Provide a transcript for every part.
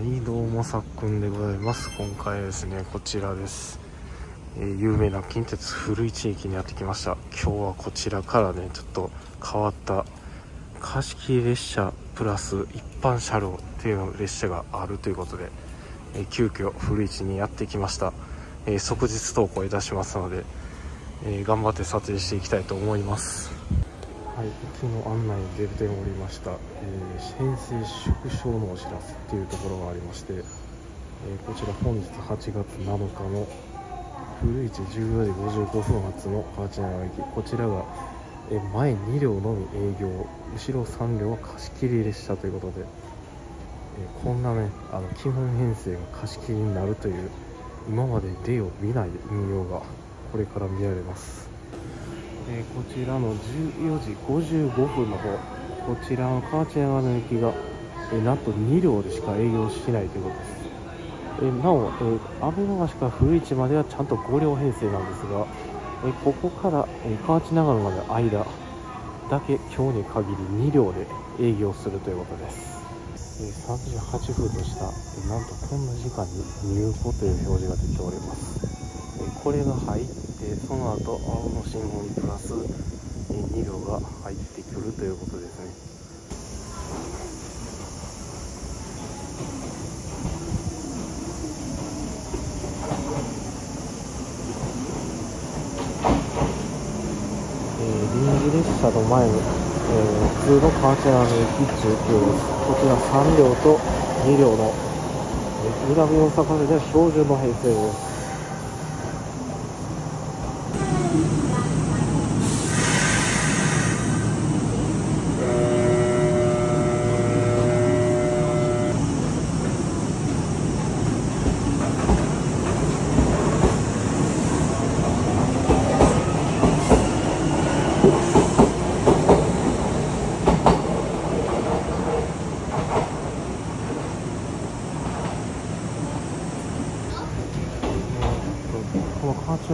はいどうもさっくんでございます。今回ですねこちらです、えー、有名な近鉄古市駅にやってきました。今日はこちらからねちょっと変わった貸切列車プラス一般車両っていうの列車があるということで、えー、急遽古市にやってきました、えー、即日投稿いたしますので、え頑張って撮影していきたいと思います。はい、駅の案内に出ておりました、えー、編成縮小のお知らせっていうところがありまして、えー、こちら本日8月7日の古市14時55分発の河内長駅こちらが、えー、前2両のみ営業後ろ3両は貸し切り列車ということで、えこんなねあの基本編成が貸し切りになるという今まで例を見ない運用がこれから見られます。えー、こちらの14時55分の方。こちらの河内山の駅が、えー、なんと2両でしか営業しないということです、えー、なお、えー、安倍野橋から古市まではちゃんと5両編成なんですが、えここから、え河内長野までの間だけ今日に限り2両で営業するということです。3時8分とした、なんとこんな時間に入庫という表示が出ております。これが入っでその後青の信号にプラス2両が入ってくるということですね。臨時列車の前に、えー、普通のカーチェラの駅中継です。こちら3両と2両の南大阪市で標準の編成です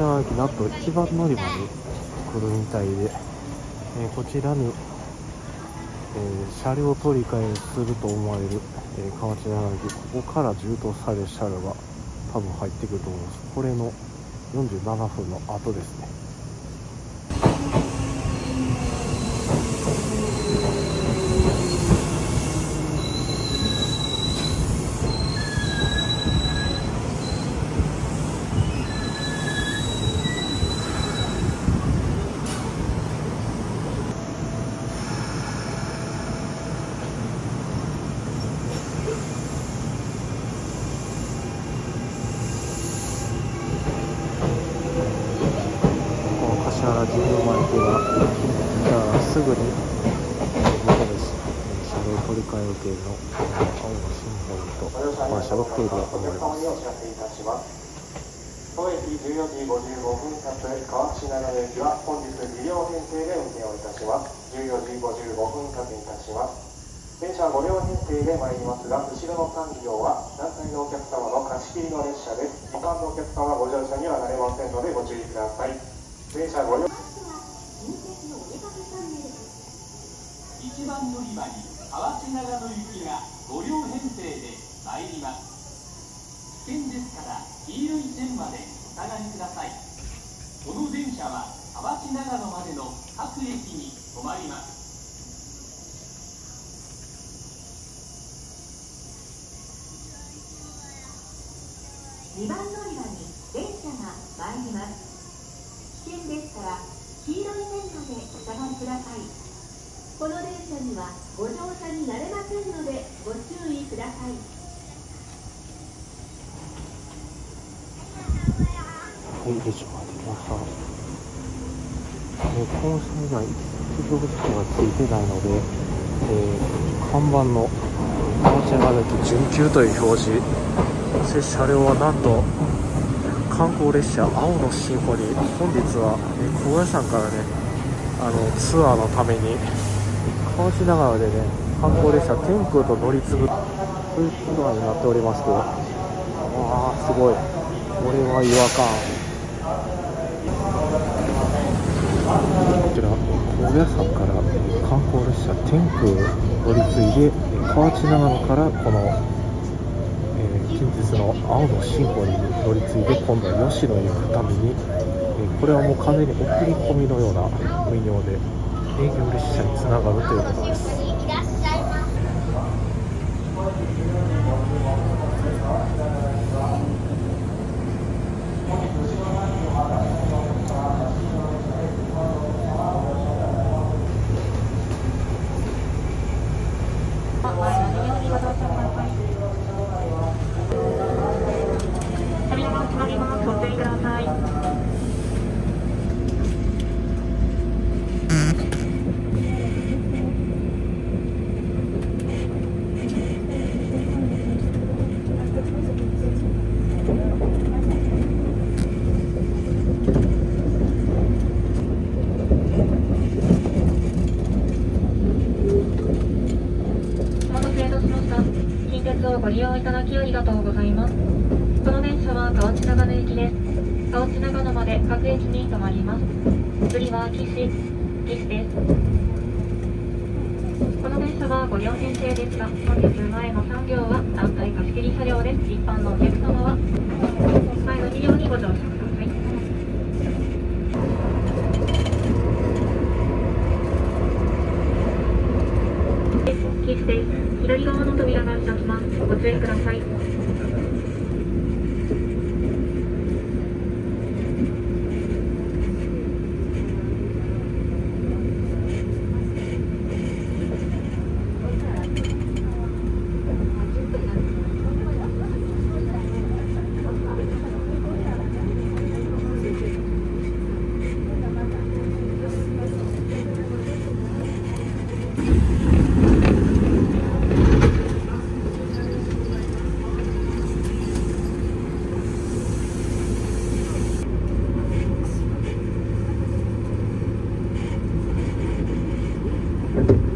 川駅なんと一番乗り場に来るみたいで、えー、こちらに、えー、車両取り替えすると思われる、えー、河内柳ここから充当される車両が多分入ってくると思います。これの47分の後ですね原神宮前駅がじゃあすぐに元です車両取り替え予定の青の信号と馬車が来ると思います当駅14時55分発川口長野駅は本日2両編成で運転をいたします14時55分発いたします電車は5両編成で参りますが後ろの3両は団体のお客様の列車です。一般のお客様はご乗車にはなれませんのでご注意ください。電車ご利用一番乗り場に河内長野行きが5両編成で参ります。危険ですから黄色い線までお下がりください。この電車は河内長野までの各駅に止まります2番乗り場に電車が参ります険でしたら黄色い線までお下がりくださいこの電車にはご乗車になれませんのでご注意くださいはい、列車が出てきました。この車には接続機がついてないので、えー、看板の「カーチェラ駅準急」という表示、そして車両はなんと観光列車青のシンフォニー本日は、え高野山からねあのツアーのために河内長野でね観光列車天空と乗り継ぐというツアーになっておりましてわあすごい。これは違和感こちら高野山から観光列車天空乗り継いで河内長野からこの近日の青の信号に乗り継いで今度は吉野に行くために、えこれはもう完全に送り込みのような運用で営業列車につながるということですご利用いただきありがとうございます。この電車は河内長野行きです。河内長野まで各駅に停まります。次は岸、岸です。この電車は5両編成ですが、本日前の3両は団体貸切車両です。一般のお客様は前の2両にご乗車ください。岸です。左側の扉が開きます。ご注意ください。次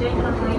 J.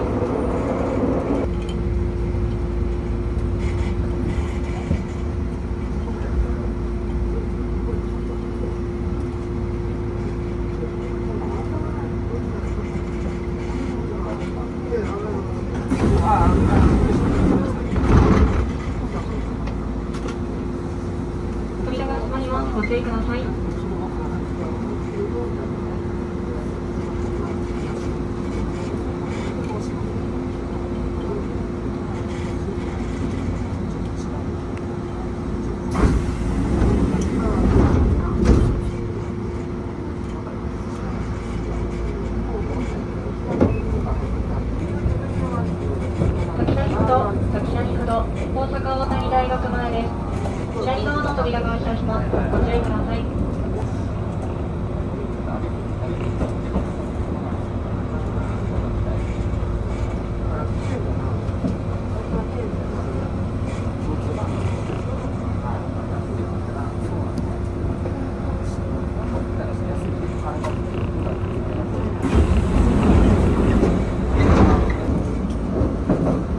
大阪大谷大学前です。左側の扉が開きます。ご注意ください。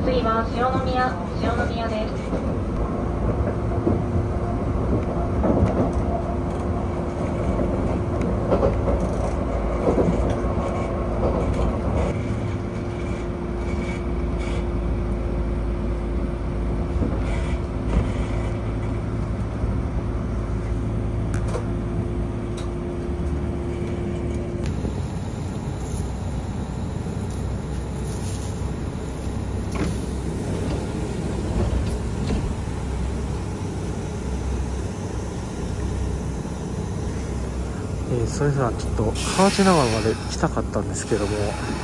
次は塩宮、塩宮です。えーそれではちょっと河内長野まで来たかったんですけども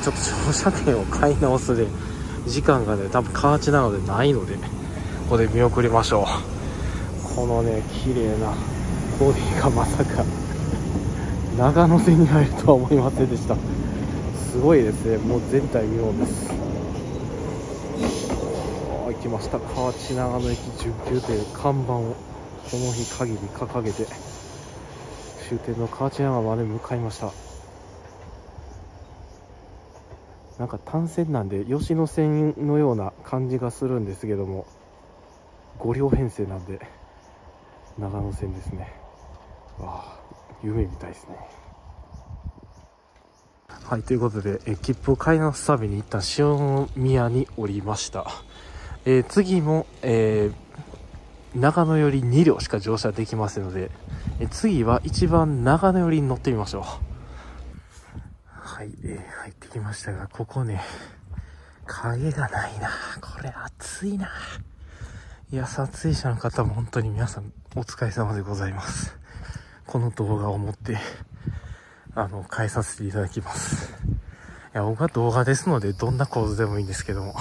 ちょっと乗車券を買い直すで時間がね多分河内長でないのでここで見送りましょう。このね綺麗な通りがまさか長野線に入るとは思いませんでした。すごいですね。もう全体見ようです。あ行きました。河内長野駅準急という看板をこの日限り掲げて。終点の河内山まで向かいました。なんか単線なんで吉野線のような感じがするんですけども5両編成なんで長野線ですね。わあ夢みたいですね。はいということでえ切符を買い直すために一旦塩宮に降りました、えー次も、えー長野より2両しか乗車できませんのでえ次は一番長野寄りに乗ってみましょう。はい、えー入ってきましたがここね影がないな。これ暑いな。いや撮影者の方も本当に皆さんお疲れ様でございます。この動画を持ってあの変えさせていただきます。いや僕は動画ですのでどんな構図でもいいんですけども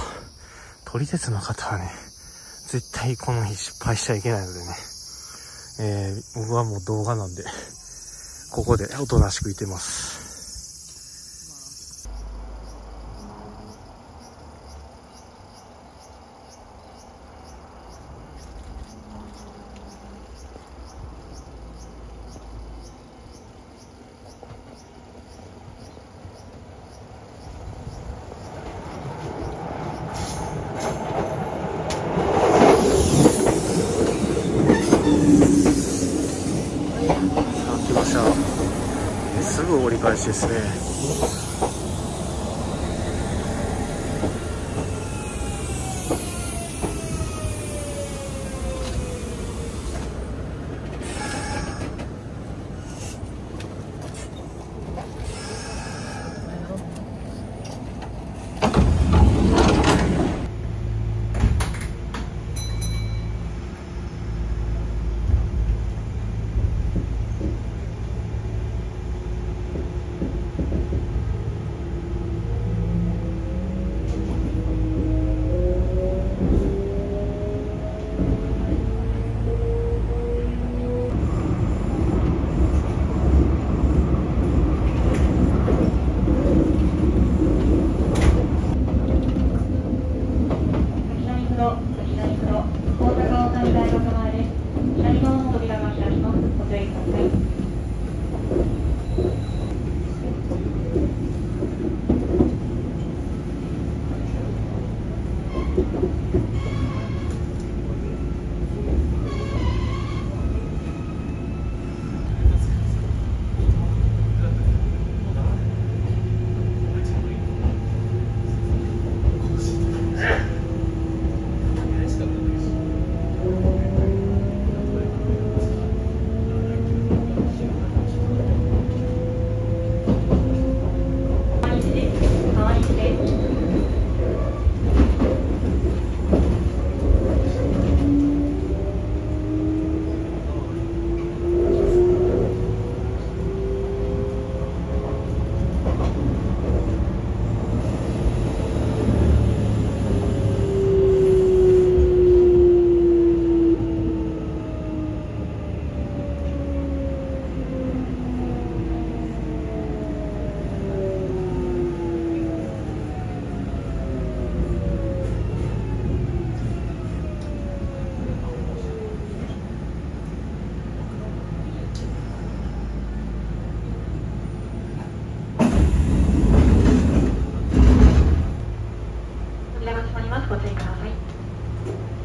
撮り鉄の方はね絶対この日失敗しちゃいけないのでねえー僕はもう動画なんで、ここでおとなしくいてます。ぐ折りります。ご注意ください。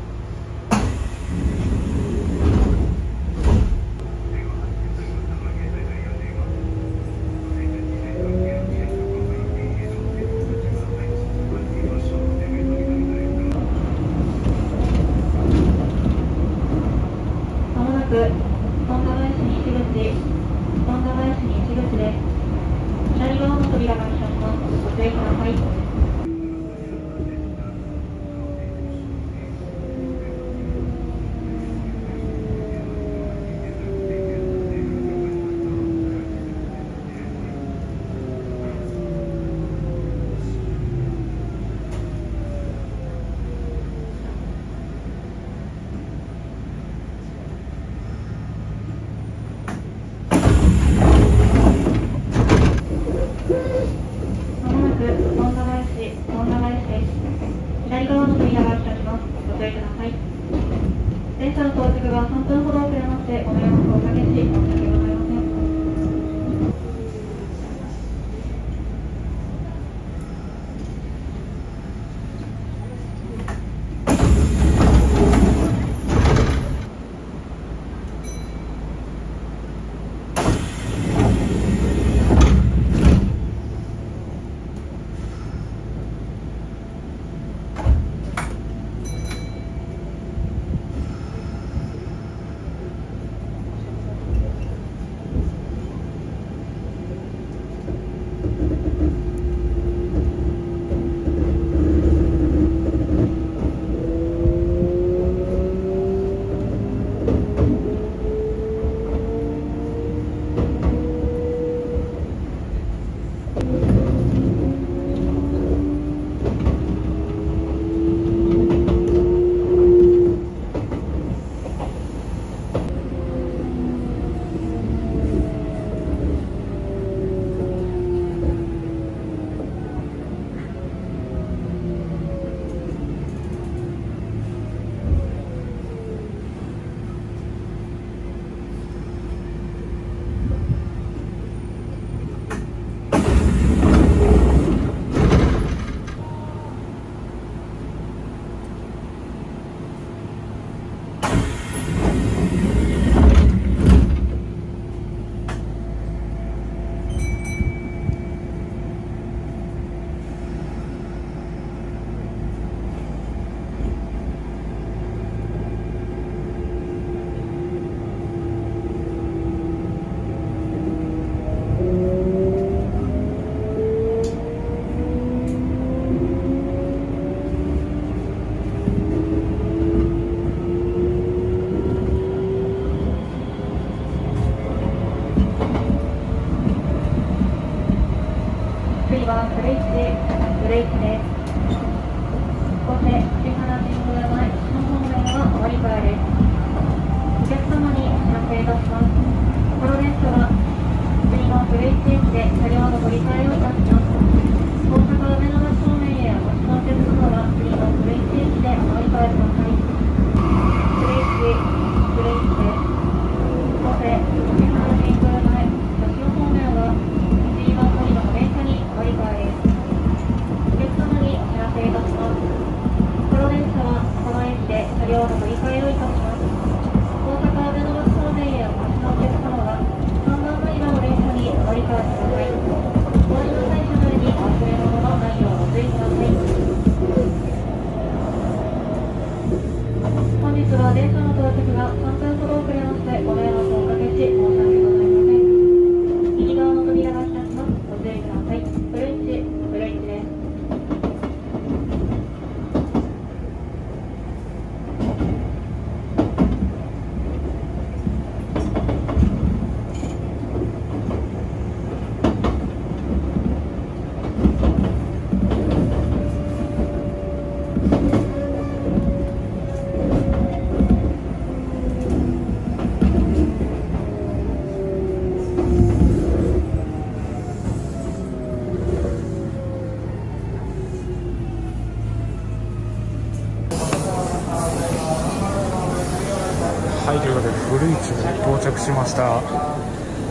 しました、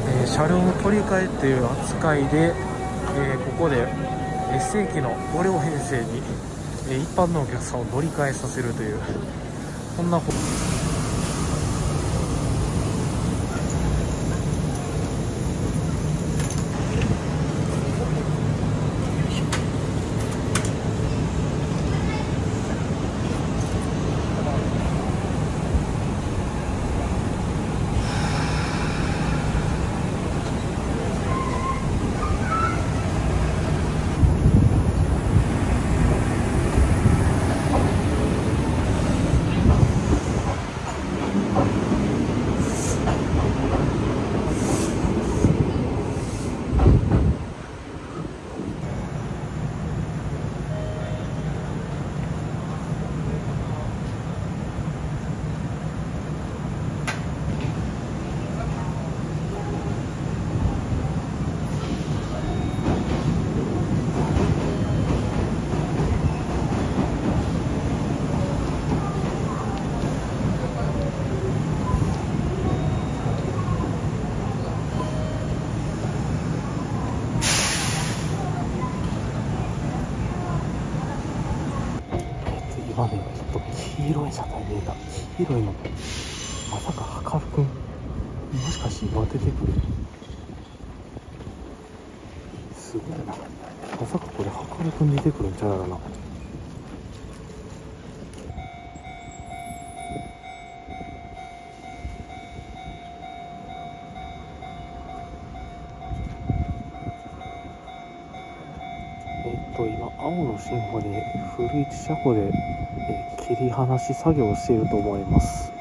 えー車両の取り替えという扱いで、えーここで S 駅の5両編成に、え一般のお客さんを乗り換えさせるというこんな方今ねちょっと黄色い車体見えた黄色いのまさかハカルくんもしかして今出てくるすごいな。まさかこれハカルくん出てくるんちゃうやろな。えっと今青の信号で古市車庫で、え切り離し作業をしていると思います。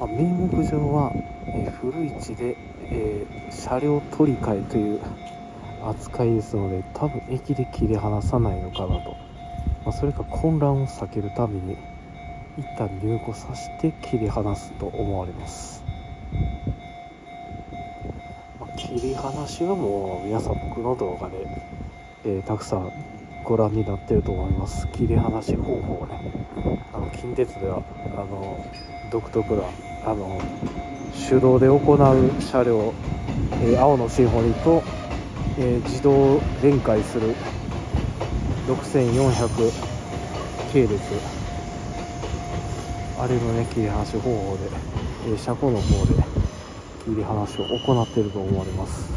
あ名目上は、え古市で、えー車両取り替えという扱いですので多分駅で切り離さないのかなと、まあ、それか混乱を避けるために一旦入庫させて切り離すと思われます、まあ切り離しはもう皆さん僕の動画で、えーたくさんご覧になってると思います。切り離し方法をねあの近鉄ではあの独特なあの手動で行う車両、えー青のシンフォニーと、えー自動連回する6400系列。あれのね切り離し方法で、えー車庫の方で切り離しを行っていると思われます。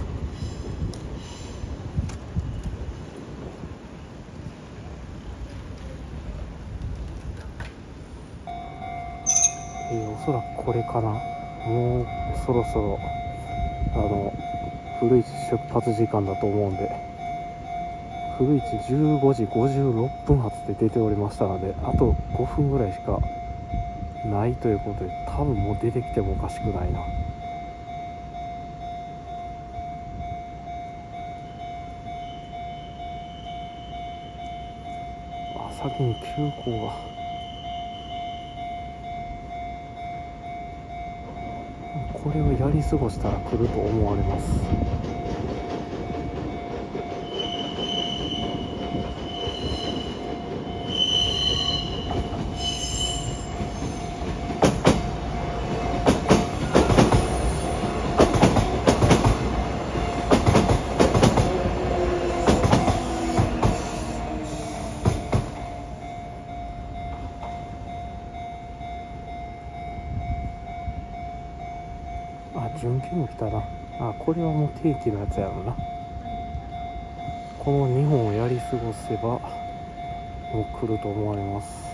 えーおそらくこれかな。もうそろそろあの古市出発時間だと思うんで古市15時56分発で出ておりましたのであと5分ぐらいしかないということで多分もう出てきてもおかしくないな先に急行が。これをやり過ごしたら来ると思われますあ準急も来たなあこれはもう定期のやつやろな。この2本をやり過ごせばもう来ると思われます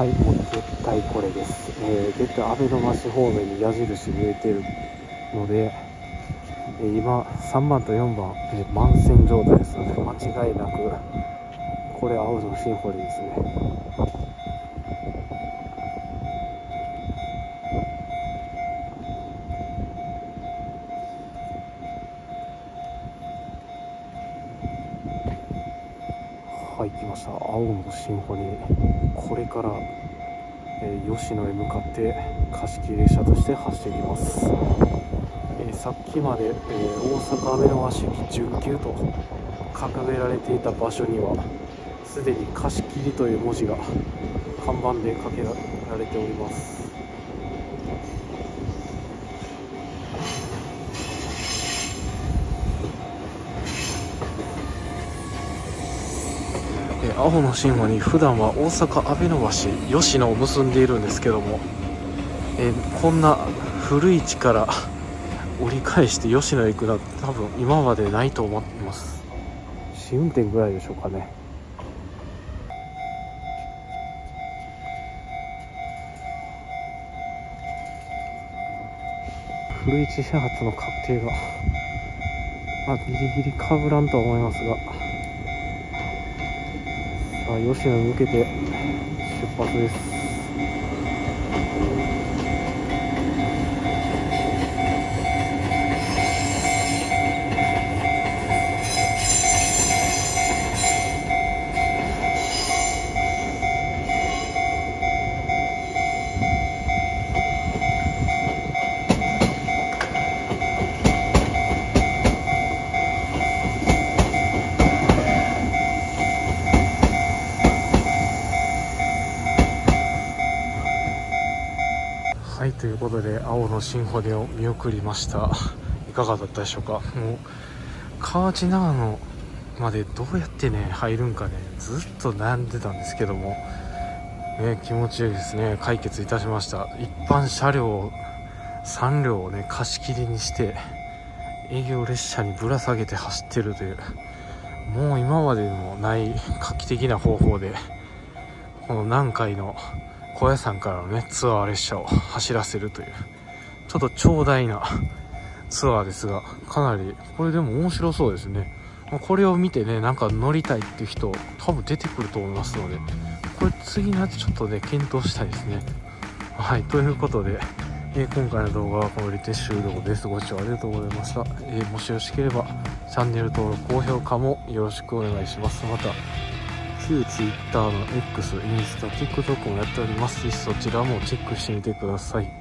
はいもう絶対これです、えー、絶対安倍の橋方面に矢印見えてるので、え今3番と4番、え満線状態ですので間違いなくこれ青のシンフォニーですね。はい来ました。青のシンフォニー。これから、えー吉野へ向かって貸し切り列車として走っていきます、えーさっきまで、えー大阪目の足19と掲げられていた場所にはすでに貸し切りという文字が看板でかけられております。青の神話に普段は大阪阿部の橋吉野を結んでいるんですけども、えこんな古い地から折り返して吉野へ行くのは多分今までないと思ってます。試運転ぐらいでしょうかね。古市始発の確定がまあギリギリかぶらんとは思いますが。さあ吉野に向けて出発ですはいということで青のシンフォニーを見送りました。いかがだったでしょうか？もう河内長野までどうやってね入るんかねずっと悩んでたんですけども。ね気持ちいいですね。解決いたしました。一般車両3両をね貸し切りにして営業列車にぶら下げて走ってるという。もう今までにもない画期的な方法でこの南海の高野山からのねツアー列車を走らせるという。ちょっと長大なツアーですがかなりこれでも面白そうですね。これを見てねなんか乗りたいっていう人多分出てくると思いますのでこれ次のやつちょっとね検討したいですね。はいということで、えー今回の動画はこれで終了です。ご視聴ありがとうございました、えーもしよろしければチャンネル登録高評価もよろしくお願いします。また旧 Twitter の X、インスタ、TikTok もやっております。ぜひそちらもチェックしてみてください。